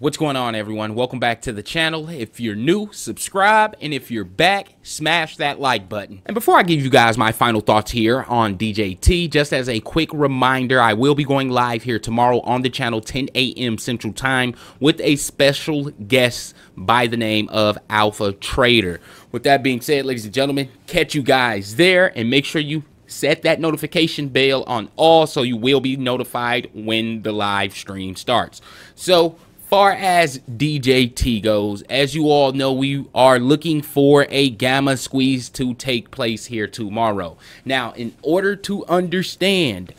What's going on, everyone? Welcome back to the channel. If you're new, subscribe, and if you're back, smash that like button. And before I give you guys my final thoughts here on DJT, just as a quick reminder, I will be going live here tomorrow on the channel 10 a.m. Central Time with a special guest by the name of Alpha Trader. With that being said, ladies and gentlemen, catch you guys there and make sure you set that notification bell on all so you will be notified when the live stream starts. So far as DJT goes, as you all know, we are looking for a gamma squeeze to take place here tomorrow. Now, in order to understand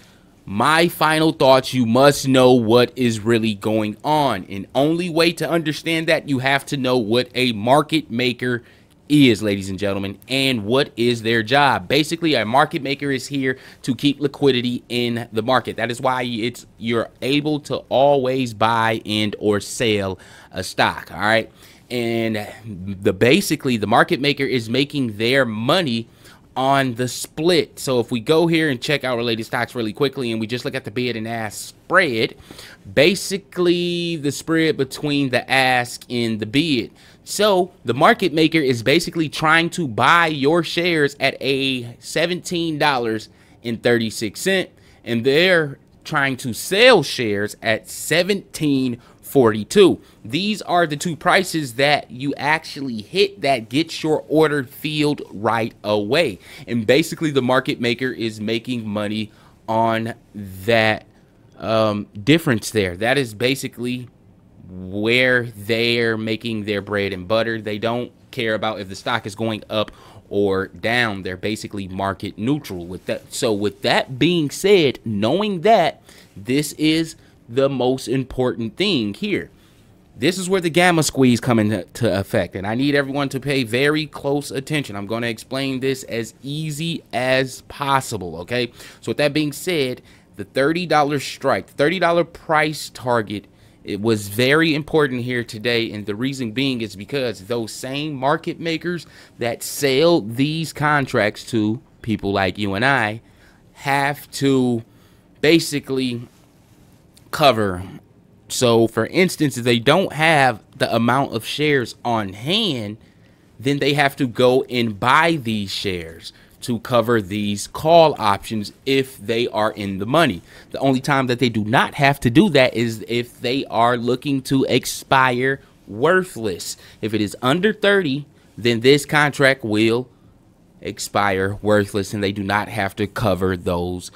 my final thoughts, you must know what is really going on. And only way to understand that, you have to know what a market maker is, ladies and gentlemen, and what is their job. Basically, a market maker is here to keep liquidity in the market. That is why it's you're able to always buy and or sell a stock, all right? And the basically the market maker is making their money on the split. So if we go here and check out related stocks really quickly and we just look at the bid and ask spread, basically the spread between the ask and the bid. So the market maker is basically trying to buy your shares at a $17.36 and they're trying to sell shares at 17.42. These are the two prices that you actually hit that gets your order filled right away. And basically the market maker is making money on that um, difference there. That is basically where they're making their bread and butter. They don't care about if the stock is going up or down. They're basically market neutral with that. So with that being said, knowing that this is the most important thing here. This is where the gamma squeeze come into effect, and I need everyone to pay very close attention. I'm going to explain this as easy as possible, okay? So with that being said, the $30 strike, $30 price target it was very important here today and the reason being is because those same market makers that sell these contracts to people like you and I have to basically cover so for instance if they don't have the amount of shares on hand then they have to go and buy these shares to cover these call options if they are in the money. The only time that they do not have to do that is if they are looking to expire worthless. If it is under 30, then this contract will expire worthless and they do not have to cover those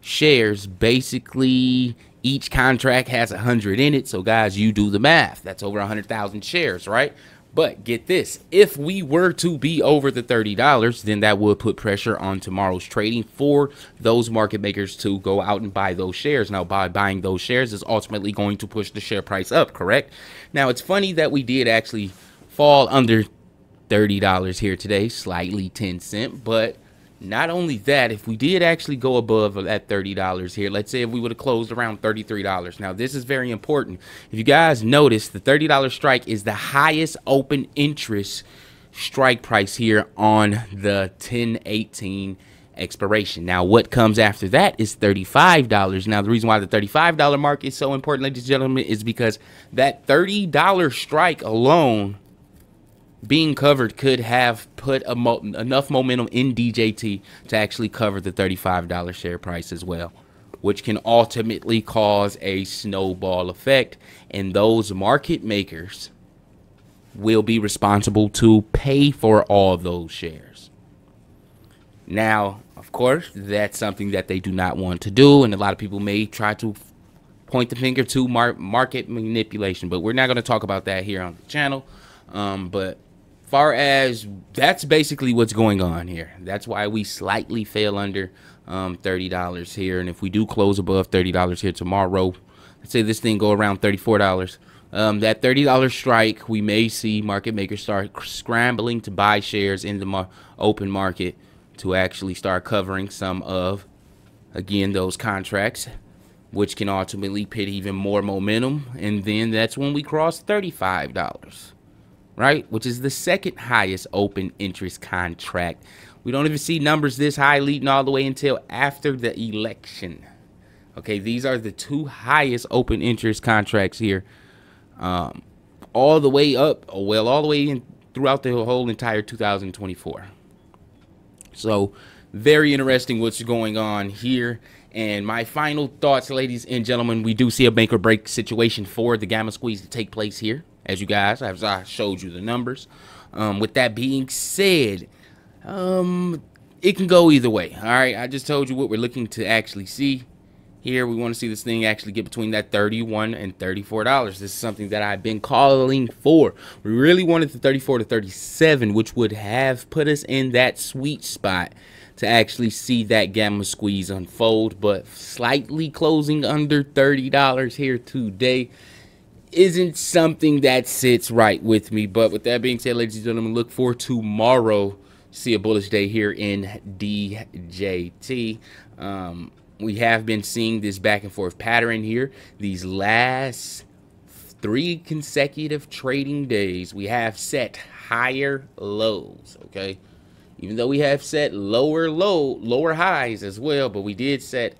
shares. Basically, each contract has 100 in it. So, guys, you do the math. That's over 100,000 shares, right? But get this, if we were to be over the $30, then that would put pressure on tomorrow's trading for those market makers to go out and buy those shares. Now, by buying those shares is ultimately going to push the share price up, correct? Now, it's funny that we did actually fall under $30 here today, slightly 10 cent, but not only that, if we did actually go above that $30 here, let's say if we would have closed around $33. Now, this is very important. If you guys notice, the $30 strike is the highest open interest strike price here on the 1018 expiration. Now, what comes after that is $35. Now, the reason why the $35 mark is so important, ladies and gentlemen, is because that $30 strike alone being covered could have put mo enough momentum in DJT to actually cover the $35 share price as well, which can ultimately cause a snowball effect. And those market makers will be responsible to pay for all those shares. Now, of course, that's something that they do not want to do, and a lot of people may try to point the finger to mar market manipulation, but we're not going to talk about that here on the channel. Um, but far as that's basically what's going on here. That's why we slightly fell under um, $30 here. And if we do close above $30 here tomorrow, let's say this thing go around $34. Um, that $30 strike, we may see market makers start scrambling to buy shares in the mar open market to actually start covering some of, again, those contracts, which can ultimately put even more momentum. And then that's when we cross $35 right? Which is the second highest open interest contract. We don't even see numbers this high leading all the way until after the election. Okay, these are the two highest open interest contracts here um, all the way up, well, all the way in throughout the whole entire 2024. So, very interesting what's going on here. And my final thoughts, ladies and gentlemen, we do see a make or break situation for the Gamma Squeeze to take place here, as you guys, as I showed you the numbers. Um, with that being said, um, it can go either way. All right, I just told you what we're looking to actually see. Here, we want to see this thing actually get between that 31 and $34. This is something that I've been calling for. We really wanted the 34 to 37, which would have put us in that sweet spot to actually see that gamma squeeze unfold. But slightly closing under $30 here today isn't something that sits right with me. But with that being said, ladies and gentlemen, look for tomorrow. See a bullish day here in DJT. Um, we have been seeing this back and forth pattern here. These last three consecutive trading days, we have set higher lows, okay? Even though we have set lower low, lower highs as well, but we did set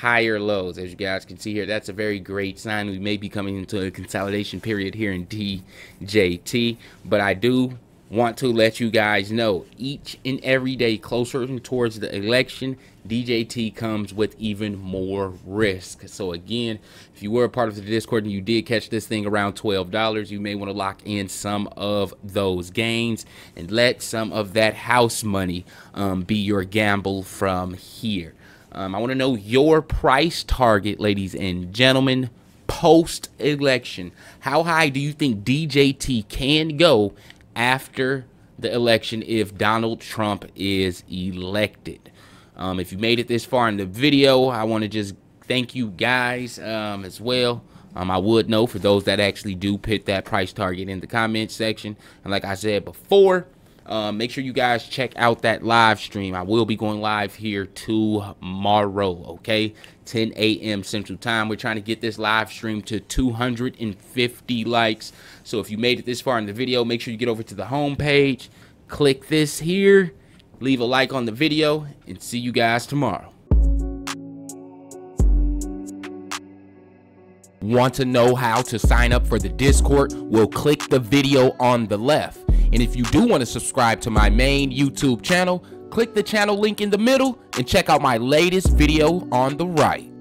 higher lows. As you guys can see here, that's a very great sign. We may be coming into a consolidation period here in DJT, but I do want to let you guys know each and every day closer towards the election DJT comes with even more risk. So again, if you were a part of the Discord and you did catch this thing around $12, you may want to lock in some of those gains and let some of that house money um, be your gamble from here. Um, I want to know your price target, ladies and gentlemen, post election. How high do you think DJT can go after the election if Donald Trump is elected? Um, if you made it this far in the video, I want to just thank you guys um, as well. Um, I would know for those that actually do put that price target in the comment section. And like I said before, uh, make sure you guys check out that live stream. I will be going live here tomorrow, okay? 10 a.m. Central Time. We're trying to get this live stream to 250 likes. So if you made it this far in the video, make sure you get over to the home page, click this here, leave a like on the video, and see you guys tomorrow. Want to know how to sign up for the Discord? Well, click the video on the left. And if you do want to subscribe to my main YouTube channel, click the channel link in the middle and check out my latest video on the right.